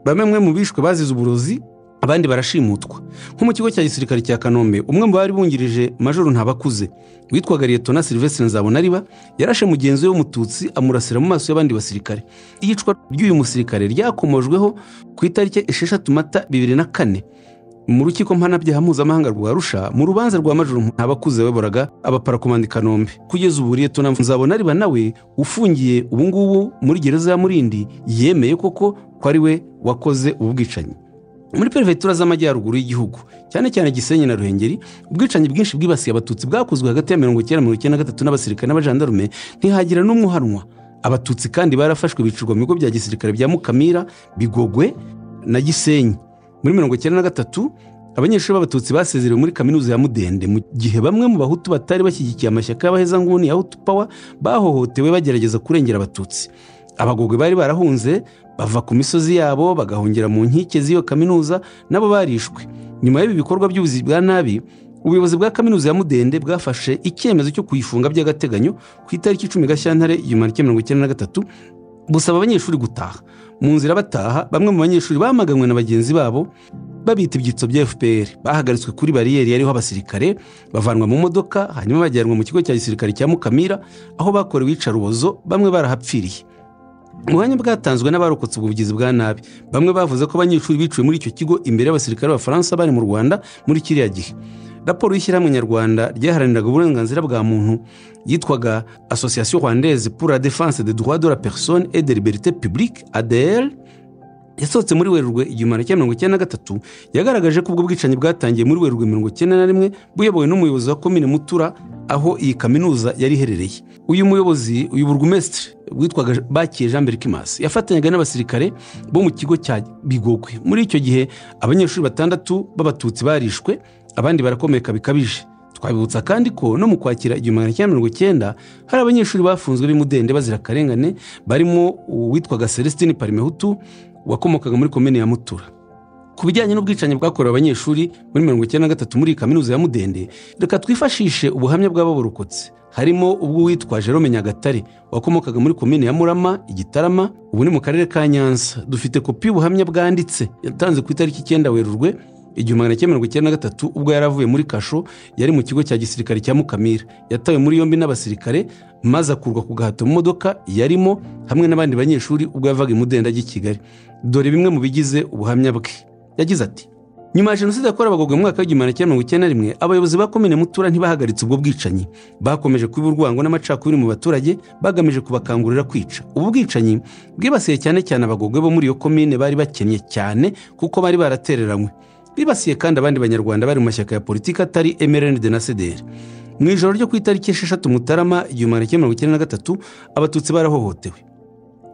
Bamwe mu bishwe bazize uburozi abandi barashimutwa nko mu kigo cya gisirikare cya kanombe umwe mu bari bungirije majoro ntabakuze witwaga liyetona silvestre nzabonariba yarashe mugenzi we w'umututsi amurasira mu maso y'abandi basirikare. Iyicwa ry'uyu musirikare ryakomojweho ku itariki esheshatu mata bibiri na kane. Mu rukiko mpanabyaha mpuzamahanga rwa rusha mu rubanza rwa majoro ntabakuze wayoboraga abaparakomandi kanombe. Kugeza ubu liyetona nzabonariba nawe ufungiye ubungubu muri gereza ya murindi yemeye koko ko ari we wakoze ubu bwicanyi muri perefegitura z'amajyaruguru y'igihugu cyane cyane gisenyi na ruhengeri ubwicanyi bwinshi bwibasiye abatutsi bwakozwe hagati ya mirongo icyenda mirongo icyenda na gatatu n'abasirikare n'abajandarume ntihagira n'umwe uhanwa abatutsi kandi barafashwe bicirwa mu bigo bya gisirikare bya mukamira bigogwe na gisenyi. Muri mirongo icyenda na gatatu abanyeshuri b'abatutsi basezerewe muri kaminuza ya mudende. Mu gihe bamwe mu bahutu batari bashyigikiye amashyaka y'abahezanguni ya hutu pawa bahohotewe bagerageza kurengera abatutsi. Abagogwe bari barahunze bava ku misozi yabo bagahungira mu nkike z'iyo kaminuza nabo barishwe. Nyuma y'ibi bikorwa by'ubuzi bwa nabi ubuyobozi bwa kaminuza ya mudende bwafashe icyemezo cyo kuyifunga by'agateganyo ku itariki icumi gashyantare igihumbi kimwe mirongo icyenda na gatatu busaba abanyeshuri gutaha. Mu nzira bataha bamwe mu banyeshuri bamaganywe na bagenzi babo babita ibyitso bya fpr bahagaritswe kuri bariyeri yariho abasirikare bavanwa mu modoka hanyuma bajyanwa mu kigo cya gisirikare cya mukamira aho bakorewe iyicarubozo bamwe barahapfiriye. Ubuhamya bwatanzwe n'abarokotse ubwo bugizi bwa nabi. Bamwe bavuze ko abanyeshuri biciwe muri icyo kigo imbere y'abasirikare b'abafaransa bari mu rwanda muri kiriya gihe. Raporo y'ishyirahamwe nyarwanda ryaharaniraga uburenganzira bwa muntu yitwaga association rwandaise pour la défense des droits de la personne et de liberté publique adl yasohotse muri werurwe igihumbi kimwe mirongo icyenda na gatatu yagaragaje ko ubwo bwicanyi bwatangiye muri werurwe mirongo icyenda na rimwe buyobowe n'umuyobozi wa komine mutura aho iyi kaminuza yari iherereye. Uyu muyobozi uyu burugumesitiri witwaga bakiye jean berikimasi yafatanyaga n'abasirikare bo mu kigo cya bigogwe. Muri icyo gihe abanyeshuri batandatu b'abatutsi barishwe abandi barakomeka bikabije. Twabibutsa kandi ko no mu kwakira igihumbi magana cyenda mirongo icyenda hari abanyeshuri bafunzwe b'imudende bazira akarengane barimo uwitwaga celestine parimehutu wakomokaga muri komine ya mutura. Ku bijyanye n'ubwicanyi bwakorewe abanyeshuri muri mirongo icyenda na gatatu muri kaminuza ya mudende reka twifashishe ubuhamya bw'ababorokotse harimo ubw'uwitwa jerome nyagatare wakomokaga muri komine ya murama igitarama ubu ni mu karere ka nyanza. Dufite kopi y'ubuhamya bwanditse yatanze ku itariki icyenda werurwe igihumbi magana cyenda mirongo icyenda na gatatu ubwo yari avuye muri kasho yari mu kigo cya gisirikare cya mukamira. Yatawe muri yombi n'abasirikare maze akurwa ku gahato mu modoka yarimo hamwe n'abandi banyeshuri ubwo yavaga imudenda ajya i kigali. Dore bimwe mu bigize ubuhamya bwe. Yagize ati nyuma ya jenoside yakorewe abagogwe mu mwaka w'igihumbi magana cyenda mirongo icyenda na rimwe abayobozi ba komine mutura ntibahagaritse ubwo bwicanyi. Bakomeje kuba urwango n'amacakubiri mu baturage bagamije kubakangurira kwica. Ubu bwicanyi bwibasiye cyane cyane abagogwe bo muri iyo komine bari bakennye cyane kuko bari baratereranywe. Bibasiye kandi abandi banyarwanda bari mu mashyaka ya politiki atari emerenide na sederi mu ijoro ryo ku itariki esheshatu mutarama igihumbi magana cyenda mirongo icyenda na gatatu abatutsi barahohotewe.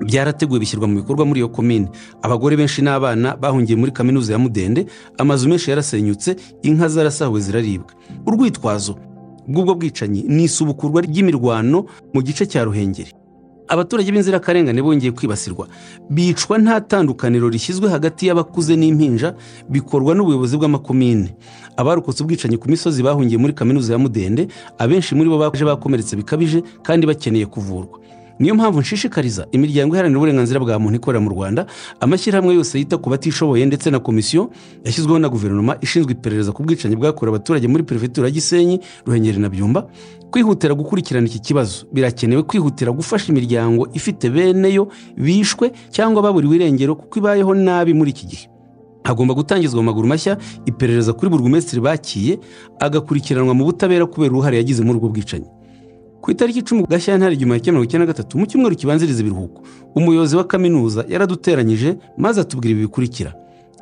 Byarateguwe bishyirwa mu bikorwa muri iyo komine abagore benshi n'abana bahungiye muri kaminuza ya mudende amazu menshi yarasenyutse inka zarasahuwe ziraribwa. Urwitwazo bw'ubwo bwicanyi ni isubukurwa ry'imirwano mu gice cya ruhengeri. Abaturage b'inzirakarengane bongeye kwibasirwa. Bicwa nta tandukaniro rishyizwe hagati y'abakuze n'impinja bikorwa n'ubuyobozi bw'amakomine abarokotse ubwicanyi ku misozi bahungiye muri kaminuza ya mudende abenshi muri bo baje bakomeretse bikabije kandi bakeneye kuvurwa. Niyo mpamvu nshishikariza imiryango iharanira uburenganzira bwa muntu ikorera mu rwanda amashyirahamwe yose yita ku batishoboye ndetse na komisiyo yashyizweho na guverinoma ishinzwe iperereza ku bwicanyi bwakorewe abaturage muri perefegitura gisenyi ruhengeri na byumba kwihutira gukurikirana iki kibazo. Birakenewe kwihutira gufasha imiryango ifite bene yo bishwe cyangwa baburiwe irengero kuko ibayeho nabi muri iki gihe. Hagomba gutangizwa amaguru mashya iperereza kuri burugumesitiri bakiye agakurikiranwa mu butabera kubera uruhare yagize muri ubwo bwicanyi. Ku itariki icumi gashyantare igihumbi kimwe mirongo icyenda na gatatu mu cyumweru kibanziriza ibiruhuko. Umuyobozi wa kaminuza yaraduteranyije maze atubwira ibi bikurikira.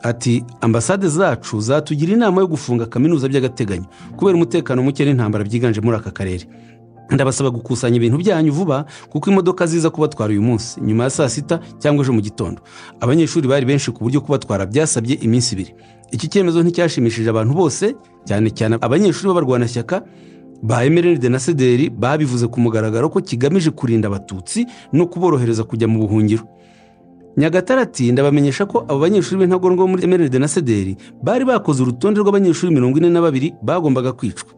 Ati ambasade zacu zatugira inama yo gufunga kaminuza by'agateganyo kubera umutekano muke n'intambara byiganje muri aka karere. Ndabasaba gukusanya ibintu byanyu vuba kuko imodoka ziza kubatwara uyu munsi nyuma ya saa sita cyangwa ejo mu gitondo. Abanyeshuri bari benshi ku buryo kubatwara byasabye iminsi ibiri. Iki cyemezo nticyashimishije abantu bose cyane cyane abanyeshuri b'abarwanashyaka ba emeride na sederi babivuze ku mugaragaro ko kigamije kurinda abatutsi no kuborohereza kujya mu buhungiro. Nyagatare ati ndabamenyesha ko abo banyeshuri b'intagondwa bo muri emeride na sederi bari bakoze urutonde rw'abanyeshuri mirongo ine na babiri bagombaga kwicwa.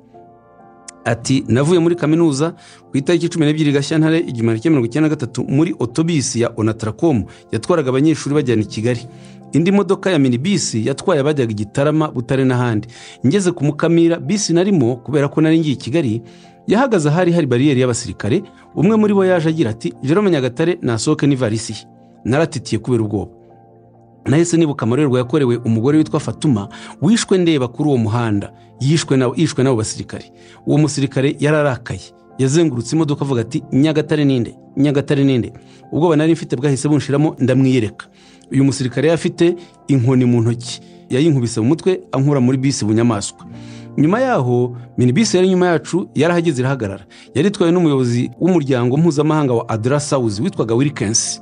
Ati navuye muri kaminuza ku itariki cumi n'ebyiri gashyantare igihumbi kimwe mirongo icyenda na gatatu muri otobisi ya onataracom yatwaraga abanyeshuri bajyana i kigali. Indi modoka ya minibisi yatwaye abajyaga i gitarama butare n'ahandi. Ngeze ku mukamira bisi narimo kubera ko nari ngiye i kigali yahagaze ahari hari bariyeri y'abasirikare umwe muri bo yaje agira ati jerome nyagatare nasohoke n'ivarisi ye naratitiye kubera ubwoba. Nahise nibuka amarorerwa yakorewe umugore witwa fatuma wishwe ndeba kuri uwo muhanda. Yishwe n'abo basirikare. Uwo musirikare yararakaye. Yazengurutse imodoka avuga ati nyagatare ninde? Nyagatare ninde? Ubwoba nari mfite bwahise bunshiramo ndamwiyereka. Uyu musirikare afite inkoni mu ntoki. Yayinkubise mu mutwe ankura muri bisi bunyamaswa. Nyuma yaho minibisi yari inyuma yacu yarahageze irahagarara. Yari itwawe n'umuyobozi w'umuryango mpuzamahanga wa adara sawuzi witwaga wirikensi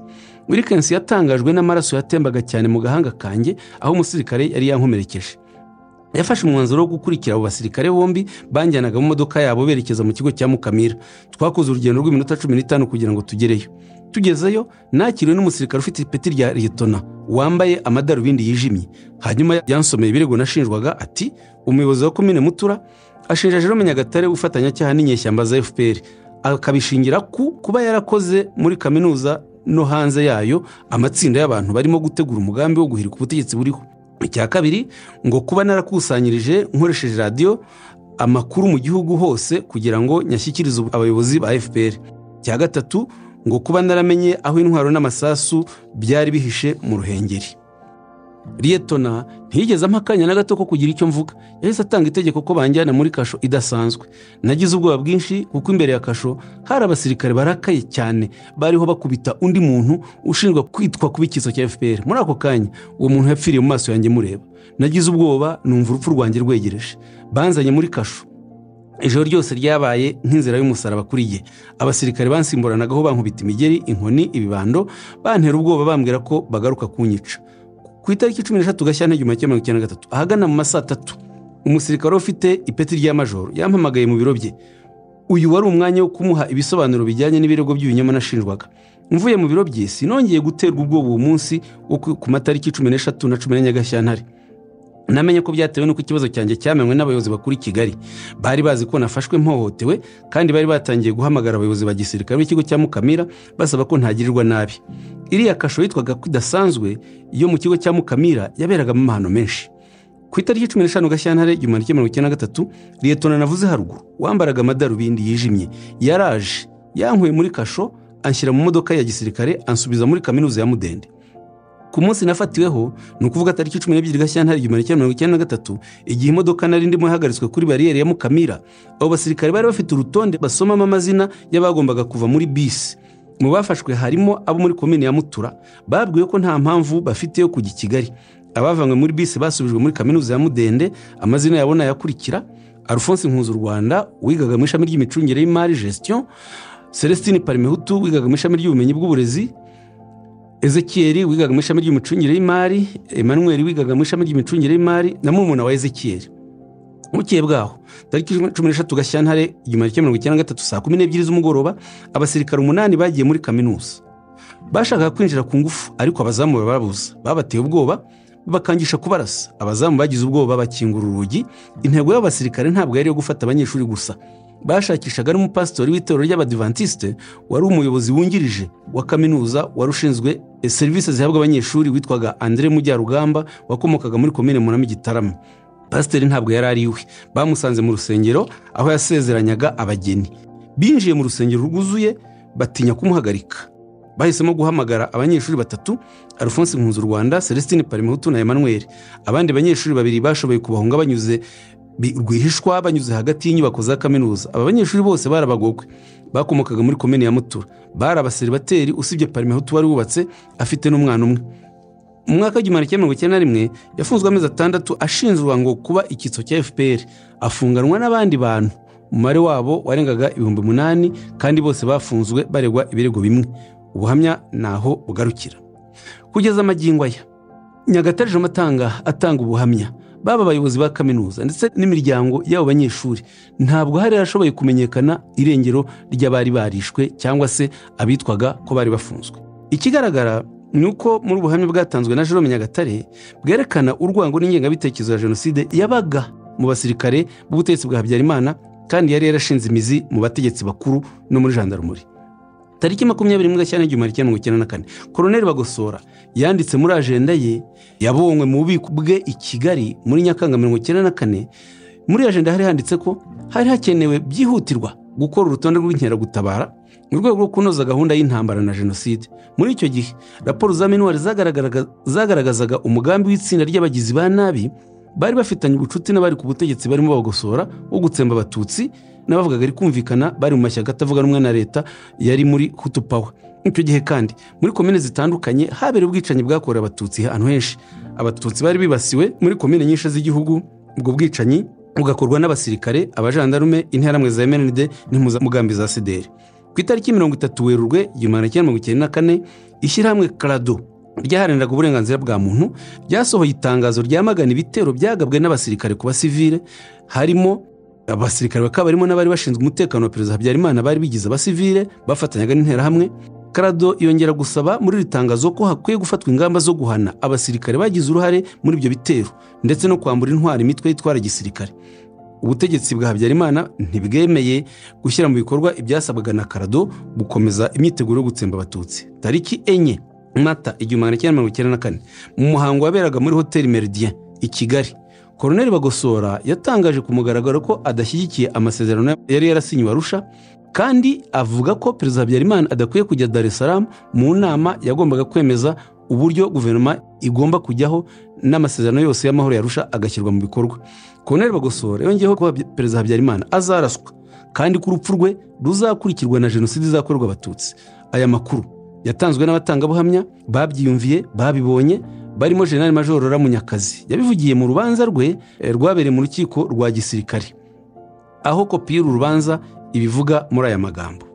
wirikensi yatangajwe n'amaraso yatembaga cyane mu gahanga kanjye aho umusirikare yari yankomerekeje. Yafashe umwanzuro wo gukurikira abo basirikare bombi banjyanaga mu modoka yabo berekeza mu kigo cya mukamira. Twakoze urugendo rw'iminota cumi n'itanu kugira ngo tugereyo. Tugezeyo nakiriwe n'umusirikare ufite ipeti rya liyetona wambaye amadarubindi yijimye. Hanyuma yansomeye ibirego nashinjwaga ati umuyobozi wa komine mutura ashinja jerome nyagatare ufatanyacyaha n'inyeshyamba za fpr akabishingira ku kuba yarakoze muri kaminuza no hanze yayo amatsinda y'abantu barimo gutegura umugambi wo guhirika ubutegetsi buriho. Icya kabiri ngo kuba narakusanyirije nkoresheje radiyo amakuru mu gihugu hose kugira ngo nyashyikirize abayobozi ba fpr icya gatatu ngo kuba naramenye aho intwaro n'amasasu byari bihishe mu ruhengeri. Liyetona ntiyigeze ampa akanya na gato ko kugira icyo mvuga. Yahise atanga itegeko ko banjyana muri kasho idasanzwe. Nagize ubwoba bwinshi kuko imbere ya kasho hari abasirikare barakaye cyane. Bariho bakubita undi muntu ushinjwa kwitwa kuba ikiso cya fpr muri ako kanya uwo muntu yapfiriye mu maso yanjye mureba. Nagize ubwoba numva urupfu rwanjye rwegereje. Banzanye muri kasho. Ijoro ryose ryabaye nk'inzira y'umusaraba kuri ye. Abasirikare bansimburanagaho bankubita imigeri inkoni ibibando. Bantera ubwoba bambwira ko bagaruka kunyica. Ku itariki cumi n'eshatu gashyantare igihumbi kimwe mirongo icyenda na gatatu ahagana mu ma saa tatu umusirikare ufite ipeti rya majoro yampamagaye mu biro bye. Uyu wari umwanya wo kumuha ibisobanuro bijyanye n'ibirego by'ibinyoma nashinjwaga. Mvuye mu biro bye sinongeye guterwa ubwoba uwo munsi wo ku matariki cumi n'eshatu na cumi n'enye gashyantare namenye ko byatewe n'uko ikibazo cyanjye cyamenywe n'abayobozi bakuru i kigali. Bari bazi ko nafashwe mpohotewe kandi bari batangiye guhamagara abayobozi ba gisirikare b'ikigo cya mukamira basaba ko ntagirirwa nabi. Iriya kasho yitwaga ko idasanzwe yo mu kigo cya mukamira yaberagamo amahano menshi. Ku itariki cumi n'eshanu gashyantare igihumbi kimwe mirongo icyenda na gatatu liyetona navuze haruguru. Wambaraga amadarubindi yijimye. Yaraje. Yankuye muri kasho anshyira mu modoka ya gisirikare ansubiza muri kaminuza ya mudende. Ku munsi nafatiweho ni ukuvuga tariki cumi n'ebyiri gashyantare igihumbi kimwe mirongo icyenda na gatatu igihe imodoka nari ndimo ihagaritswe kuri bariyeri ya mukamira. Abo basirikare bari bafite urutonde basomamo amazina y'abagombaga kuva muri bisi mu bafashwe harimo abo muri komini ya mutura babwiwe ko nta mpamvu bafite yo kujya i kigali. Abavanywe muri bisi basubijwe muri kaminuza ya mudende amazina yabo nayakurikira. Alphonse nkuzu rwanda wigaga mu ishami ry'imicungire y'imari gestion. Celestine parimehutu wigaga mu ishami ry'ubumenyi bw'uburezi. Ezekiyeri wigaga mu ishami ry'imicungire y'imari emmanuel wigaga mu ishami ry'imicungire y'imari na murumuna wa ezekiyeri bukeye bwaho. Tariki cumi n'eshatu gashyantare igihumbi kimwe mirongo icyenda na gatatu saa kumi n'ebyiri z'umugoroba abasirikare umunani bagiye muri kaminuza. Bashakaga kwinjira ku ngufu ariko abazamu bababuza babateye ubwoba bakangisha kubarasa. Abazamu bagize ubwoba bakingura urugi. Intego y'abasirikare ntabwo yari iyo gufata abanyeshuri gusa. Bashakishaga n'umupasitori w'itorero ry'abadivantisite wari umuyobozi wungirije wa kaminuza wari ushinzwe serivisi zihabwa abanyeshuri witwaga andre mujyarugamba wakomokaga muri komine munami gitarama. Pasiteri ntabwo yari ari iwe bamusanze mu rusengero aho yasezeranyaga abageni. Binjiye mu rusengero rwuzuye batinya kumuhagarika. Bahisemo guhamagara abanyeshuri batatu alphonse nkunzu rwanda celestine parimehutu na emmanuel. Abandi banyeshuri babiri bashoboye kubahunga banyuze rwihishwa banyuze hagati y'inyubako za kaminuza. Aba banyeshuri bose bari abagogwe bakomokaga muri komini ya mutura. Bari abaseribateri usibye parimehutu wari wubatse afite n'umwana umwe. Mu mwaka w'igihumbi kimwe mirongo icyenda na rimwe yafunzwe amezi atandatu ashinjwa ngo kuba icyitso cya fpr afunganwa n'abandi bantu. Umubare wabo warengaga ibihumbi umunani kandi bose bafunzwe baregwa ibirego bimwe. Ubuhamya ni aho bugarukira. Kugeza amagingo aya. Nyagatare amatanga atanga ubuhamya. Baba abayobozi ba kaminuza ndetse n'imiryango y'abo banyeshuri. Ntabwo hari harashoboye kumenyekana irengero ry'abari barishwe cyangwa se abitwaga ko bari bafunzwe. Ikigaragara ni uko muri ubuhamya bwatanzwe na Jerome Nyagatare bwerekana urwango n'ingengabitekerezo ya jenoside yabaga mu basirikare b'ubutegetsi bwa Habyarimana kandi yari yarashinze imizi mu bategetsi bakuru no muri jandarumuri tariki makumyabiri n'imwe gashyantare igihumbi kimwe mirongo icyenda na kane koroneri bagosora yanditse muri ajenda ye yabonywe mu bubiko bwe i kigali muri nyakanga mirongo icyenda na kane. Muri ajenda hari handitse ko hari hakenewe byihutirwa gukora urutonde rw'inkeragutabara mu rwego rwo kunoza gahunda y'intambara na jenoside. Muri icyo gihe raporo za minuwari zagaragazaga umugambi w'itsinda ry'abagizi ba nabi bari bafitanye ubucuti n'abari ku butegetsi barimo bagosora wo gutsemba abatutsi n'abavugaga ari kumvikana bari mu mashyaka atavuga rumwe na leta yari muri hutu pawa icyo gihe kandi muri komine zitandukanye habereye ubwicanyi bwakorewe abatutsi ahantu henshi. Abatutsi bari bibasiwe muri komine nyinshi z'igihugu. Ubwo bwicanyi bugakorwa n'abasirikare abajandarume interamwe za mnd n'impuzamugambi za sideri ku itariki mirongo itatu werurwe igihumbi magana cyenda mirongo icyenda na kane ishyirahamwe karado ryaharaniraga uburenganzira bwa muntu ryasohoye itangazo ryamagana ibitero byagabwe n'abasirikare ku basivile. Harimo abasirikare bakaba barimo n'abari bashinzwe umutekano wa perezida habyarimana bari bigize abasivile bafatanyaga n'interahamwe karado yongera gusaba muri iri tangazo ko hakwiye gufatwa ingamba zo guhana abasirikare bagize uruhare muri ibyo bitero ndetse no kwambura intwara imitwe yitwara gisirikare. Ubutegetsi bwa habyarimana ntibwemeye gushyira mu bikorwa ibyasabwaga na karado gukomeza imyiteguro yo gutsemba abatutsi. Tariki enye mata igihumbi magana cyenda mirongo icyenda na kane. Mu muhango waberaga muri hoteli meridien i kigali. Koroneri bagosora yatangaje ku mugaragaro ko adashyigikiye amasezerano yari yarasinyiwe arusha kandi avuga ko perezida habyarimana adakwiye kujya dar es salaam mu nama yagombaga kwemeza uburyo guverinoma igomba kujyaho n'amasezerano yose y'amahoro yarusha agashyirwa mu bikorwa. Koroneri bagosora yongeyeho ko perezida habyarimana azaraswa kandi ko urupfu rwe ruzakurikirwa na jenoside izakorerwa abatutsi. Aya makuru yatanzwe n'abatangabuhamya babyiyumviye babibonye barimo jenali majoro ramunyakazi yabivugiye mu rubanza rwe rwabereye mu rukiko rwa gisirikare aho kopi y'uru rubanza ibivuga muri aya magambo.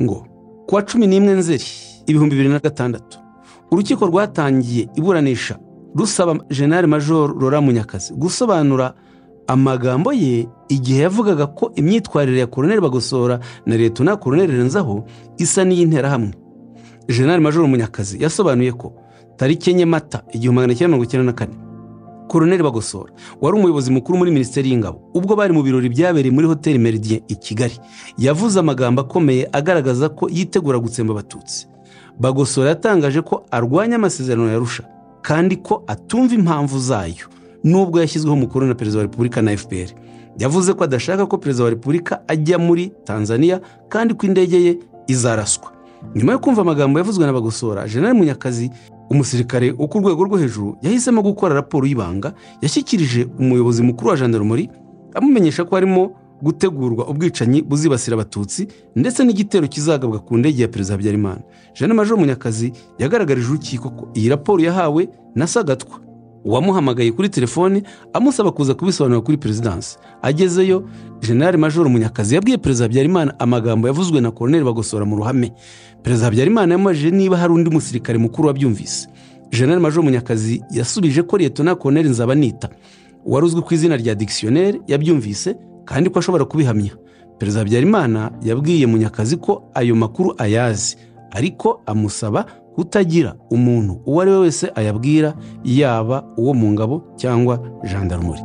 Ngo ku wa cumi n'imwe nzeri ibihumbi bibiri na gatandatu urukiko rwatangiye iburanisha rusaba jenali majoro rora munyakazi gusobanura amagambo ye igihe yavugaga ko imyitwarire ya koroneri bagosora na leta na koroneri renzaho isa n'iy'interahamwe. Jenali majoro munyakazi yasobanuye ko tariki enye mata igihumbi magana cyenda mirongo icyenda na kane. Koroneri bagosora wari umuyobozi mukuru muri minisiteri y'ingabo. Ubwo bari mu birori byabereye muri hoteli meridien i kigali. Yavuze amagambo akomeye agaragaza ko yitegura gutsemba abatutsi. Bagosora yatangaje ko arwanya amasezerano yarusha kandi ko atumva impamvu zayo. Nubwo yashyizweho umukono na perezida wa repubulika na fpr yavuze ko adashaka ko perezida wa repubulika ajya muri tanzania kandi ko indege ye izaraswa. Nyuma yo kumva amagambo yavuzwe na bagosora jenali munyakazi umusirikare wo ku rwego rwo hejuru yahisemo gukora raporo y'ibanga yashyikirije umuyobozi mukuru wa jandarumuri amumenyesha ko harimo gutegurwa ubwicanyi buzibasira abatutsi ndetse n'igitero kizagabwa ku ndege ya perezida habyarimana. Jeanne major munyakazi yagaragarije urukiko ko iyi raporo yahawe na sagatwa. Uwamuhamagaye kuri telefone amusaba kuza kubisobanura kuri perezidansi agezeyo generale major munyakazi yabwiye perezida habyarimana amagambo yavuzwe na koroneri bagosora mu ruhame. Perezida habyarimana yamubajije niba hari undi musirikare mukuru wabyumvise. Generale major munyakazi yasubije ko leta na koroneri nzabanita wari uzwi ku izina rya dikisiyoneri yabyumvise kandi ko ashobora kubihamya. Perezida habyarimana yabwiye munyakazi ko ayo makuru ayazi ariko amusaba kutagira umuntu uwo ari we wese ayabwira yaba uwo mu ngabo cyangwa jandarumuri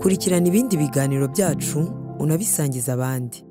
kurikirana ibindi biganiro byacu unabisangiza abandi.